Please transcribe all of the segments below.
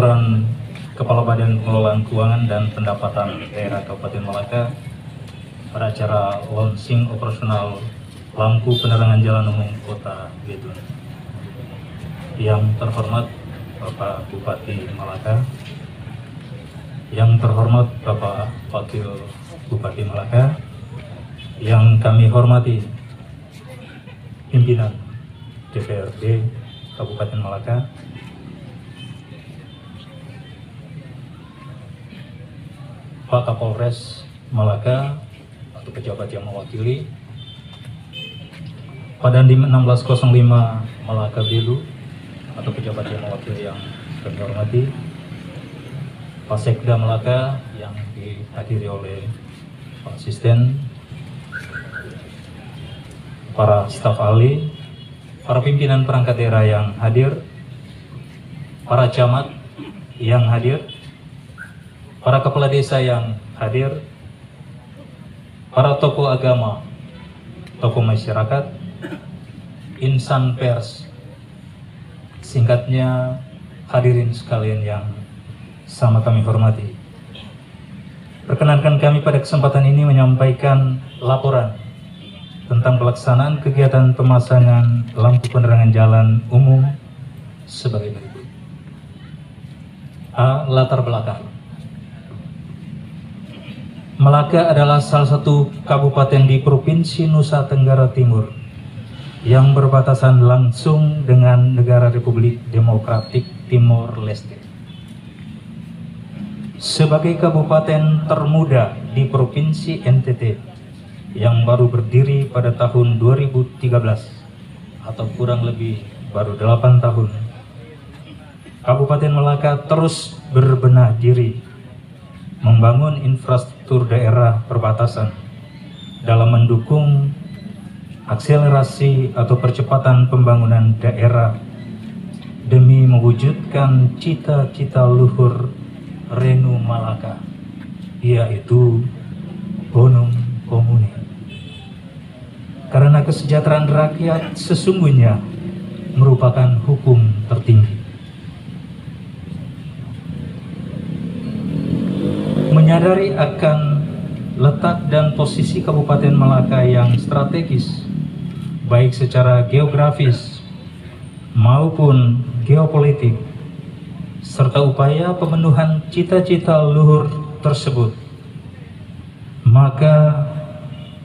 laporan Kepala Badan Pengelolaan Keuangan dan Pendapatan Daerah Kabupaten Malaka pada acara launching operasional lampu penerangan jalan umum Kota Betun. Yang terhormat Bapak Bupati Malaka, yang terhormat Bapak Wakil Bupati Malaka, yang kami hormati pimpinan DPRD Kabupaten Malaka, Pak Kapolres Malaka atau pejabat yang mewakili. Pada 1605 Malaka Bilu atau pejabat yang mewakili yang kami hormati Pak Sekda Malaka yang dihadiri oleh Pak Asisten para staf ahli para pimpinan perangkat daerah yang hadir para camat yang hadir para kepala desa yang hadir, para tokoh agama, tokoh masyarakat, insan pers, singkatnya hadirin sekalian yang sama kami hormati. Perkenankan kami pada kesempatan ini menyampaikan laporan tentang pelaksanaan kegiatan pemasangan lampu penerangan jalan umum sebagai berikut. A. Latar belakang Melaka adalah salah satu kabupaten di Provinsi Nusa Tenggara Timur yang berbatasan langsung dengan negara Republik Demokratik Timor Leste. Sebagai kabupaten termuda di Provinsi NTT yang baru berdiri pada tahun 2013 atau kurang lebih baru 8 tahun, Kabupaten Melaka terus berbenah diri membangun infrastruktur daerah perbatasan dalam mendukung akselerasi atau percepatan pembangunan daerah demi mewujudkan cita-cita luhur Renu Malaka yaitu bonum komuni karena kesejahteraan rakyat sesungguhnya merupakan hukum tertinggi menyadari akan letak dan posisi Kabupaten Malaka yang strategis, baik secara geografis maupun geopolitik, serta upaya pemenuhan cita-cita luhur tersebut, maka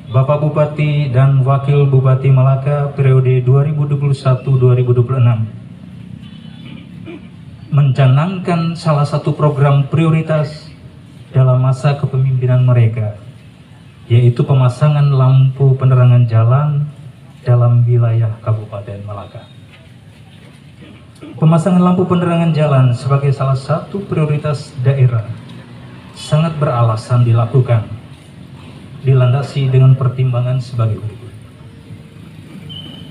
Bapak Bupati dan Wakil Bupati Malaka periode 2021-2026 mencanangkan salah satu program prioritas masa kepemimpinan mereka, yaitu pemasangan lampu penerangan jalan dalam wilayah Kabupaten Malaka. Pemasangan lampu penerangan jalan sebagai salah satu prioritas daerah sangat beralasan dilakukan, dilandasi dengan pertimbangan sebagai berikut.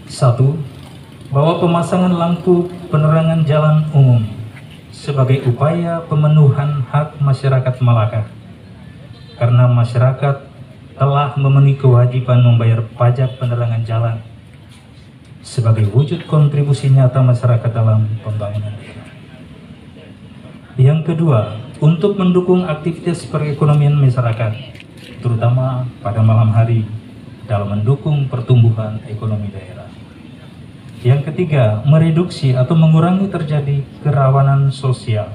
Satu, bahwa pemasangan lampu penerangan jalan umum sebagai upaya pemenuhan hak masyarakat Malaka karena masyarakat telah memenuhi kewajiban membayar pajak penerangan jalan sebagai wujud kontribusi nyata masyarakat dalam pembangunan. Yang kedua, untuk mendukung aktivitas perekonomian masyarakat, terutama pada malam hari dalam mendukung pertumbuhan ekonomi daerah. Yang ketiga, mereduksi atau mengurangi terjadi kerawanan sosial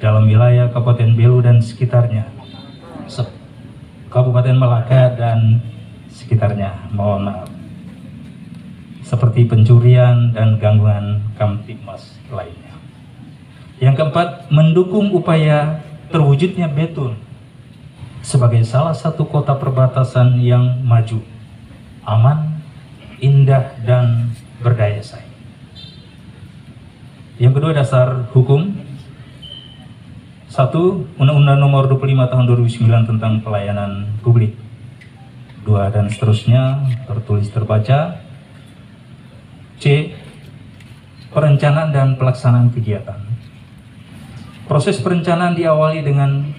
dalam wilayah Kabupaten Belu dan sekitarnya. Kabupaten Malaka dan sekitarnya, mohon maaf. Seperti pencurian dan gangguan kamtipmas lainnya. Yang keempat, mendukung upaya terwujudnya Betun sebagai salah satu kota perbatasan yang maju, aman, indah, dan berdaya saing. Yang kedua dasar hukum. Satu, Undang-Undang Nomor 25 Tahun 2009 tentang Pelayanan Publik. Dua dan seterusnya tertulis terbaca. C. Perencanaan dan pelaksanaan kegiatan. Proses perencanaan diawali dengan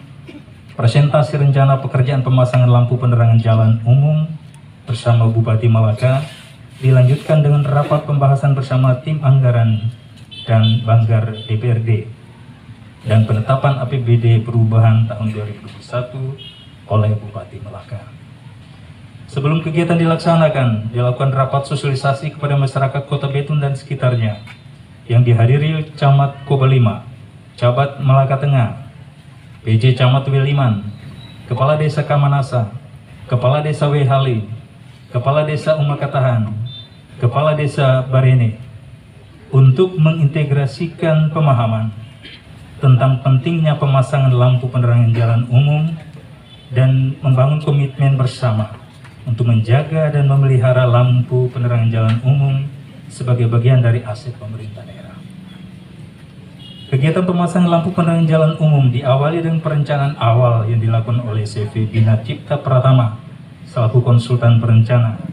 presentasi rencana pekerjaan pemasangan lampu penerangan jalan umum bersama Bupati Malaka dilanjutkan dengan rapat pembahasan bersama tim anggaran dan Banggar DPRD dan penetapan APBD perubahan tahun 2021 oleh Bupati Melaka. Sebelum kegiatan dilaksanakan, dilakukan rapat sosialisasi kepada masyarakat Kota Betun dan sekitarnya yang dihadiri Camat Kobalima, Cabat Melaka Tengah, PJ Camat Wiliman, Kepala Desa Kamanasa, Kepala Desa Wehali, Kepala Desa Umakatahan, Kepala Desa Barene, untuk mengintegrasikan pemahaman tentang pentingnya pemasangan lampu penerangan jalan umum dan membangun komitmen bersama untuk menjaga dan memelihara lampu penerangan jalan umum sebagai bagian dari aset pemerintah daerah. Kegiatan pemasangan lampu penerangan jalan umum diawali dengan perencanaan awal yang dilakukan oleh CV Bina Cipta Pratama selaku konsultan perencana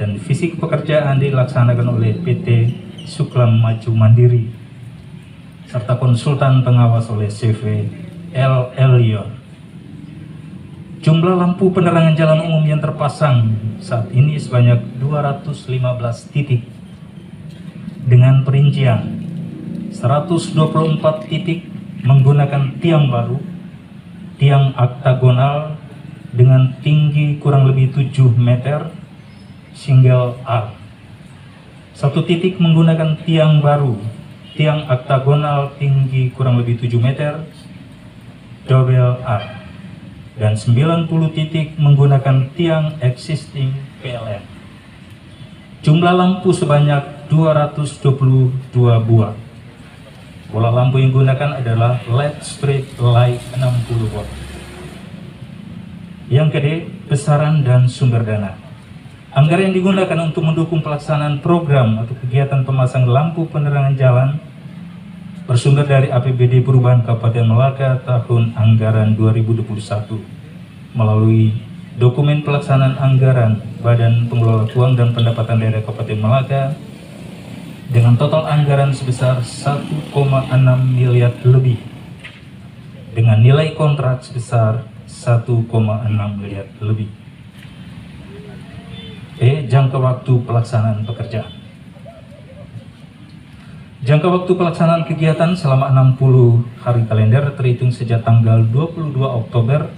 dan fisik pekerjaan dilaksanakan oleh PT Suklam Maju Mandiri serta konsultan pengawas oleh CV L. Elion. Jumlah lampu penerangan jalan umum yang terpasang saat ini sebanyak 215 titik dengan perincian 124 titik menggunakan tiang baru, tiang oktagonal dengan tinggi kurang lebih 7 meter, single arm. Satu titik menggunakan tiang baru tiang oktagonal tinggi kurang lebih 7 meter, double arc, dan 90 titik menggunakan tiang existing PLN. Jumlah lampu sebanyak 222 buah. Bola lampu yang digunakan adalah LED street light 60 watt. Yang kedua, besaran dan sumber dana. Anggaran yang digunakan untuk mendukung pelaksanaan program atau kegiatan pemasang lampu penerangan jalan bersumber dari APBD Perubahan Kabupaten Melaka tahun anggaran 2021 melalui dokumen pelaksanaan anggaran Badan Pengelola Uang dan Pendapatan Daerah Kabupaten Melaka dengan total anggaran sebesar 1,6 miliar lebih dengan nilai kontrak sebesar 1,6 miliar lebih. E. Jangka waktu pelaksanaan pekerjaan Jangka waktu pelaksanaan kegiatan selama 60 hari kalender terhitung sejak tanggal 22 Oktober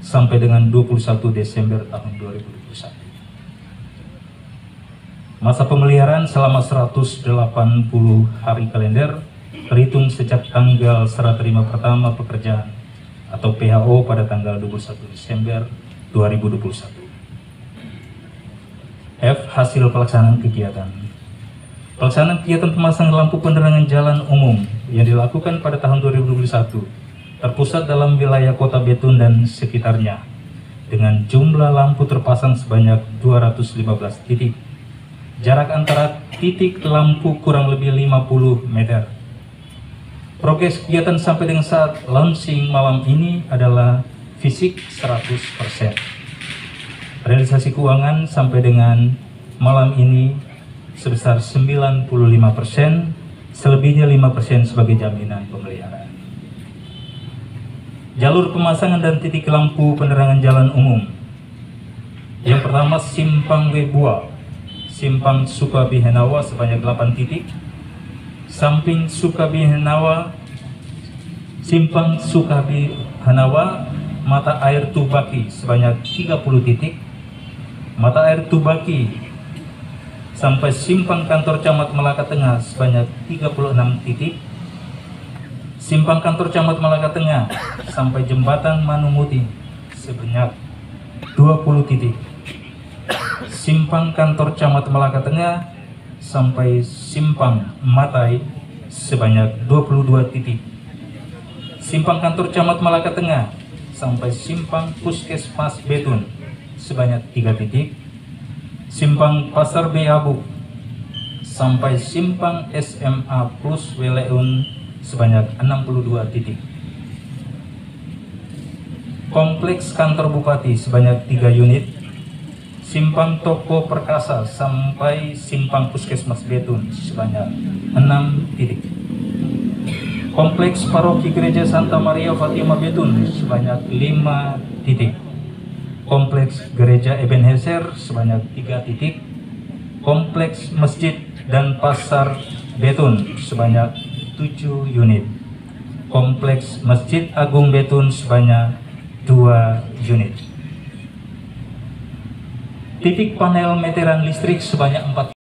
sampai dengan 21 Desember tahun 2021. Masa pemeliharaan selama 180 hari kalender terhitung sejak tanggal serah terima pertama pekerjaan atau PHO pada tanggal 21 Desember 2021. F. Hasil pelaksanaan kegiatan Pelaksanaan kegiatan pemasangan lampu penerangan jalan umum yang dilakukan pada tahun 2021 terpusat dalam wilayah kota Betun dan sekitarnya dengan jumlah lampu terpasang sebanyak 215 titik. Jarak antara titik lampu kurang lebih 50 meter. Progres kegiatan sampai dengan saat launching malam ini adalah fisik 100% realisasi keuangan sampai dengan malam ini sebesar 95%, selebihnya 5% sebagai jaminan pemeliharaan. Jalur pemasangan dan titik lampu penerangan jalan umum. Yang pertama Simpang Webua, Simpang Sukabihenawa sebanyak 8 titik, samping Sukabihenawa, Simpang Sukabihenawa, mata air Tubaki sebanyak 30 titik, mata air Tubaki sampai simpang kantor camat Melaka Tengah sebanyak 36 titik, simpang kantor camat Melaka Tengah sampai jembatan Manumuti sebanyak 20 titik, simpang kantor camat Melaka Tengah sampai simpang Matai sebanyak 22 titik, simpang kantor camat Malaka Tengah sampai simpang Puskesmas Betun sebanyak tiga titik, simpang Pasar Beabu sampai simpang SMA Plus Weleun sebanyak 62 titik. Kompleks kantor bupati sebanyak tiga unit, simpang toko perkasa sampai simpang puskesmas Betun sebanyak 6 titik. Kompleks paroki gereja Santa Maria Fatima Betun sebanyak 5 titik kompleks gereja Ebenezer sebanyak tiga titik, kompleks masjid dan pasar betun sebanyak tujuh unit, kompleks Masjid Agung Betun sebanyak 2 unit. Titik panel meteran listrik sebanyak 4